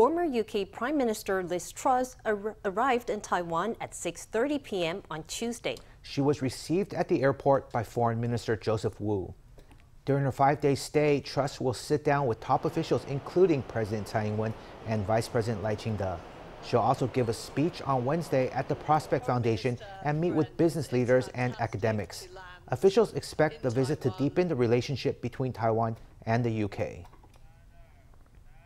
Former UK Prime Minister Liz Truss ar arrived in Taiwan at 6:30 p.m. on Tuesday. She was received at the airport by Foreign Minister Joseph Wu. During her five-day stay, Truss will sit down with top officials including President Tsai Ing-wen and Vice President Lai Ching-te. She'll also give a speech on Wednesday at the Prospect Foundation and meet with business leaders and academics. Officials expect the visit to deepen the relationship between Taiwan and the UK.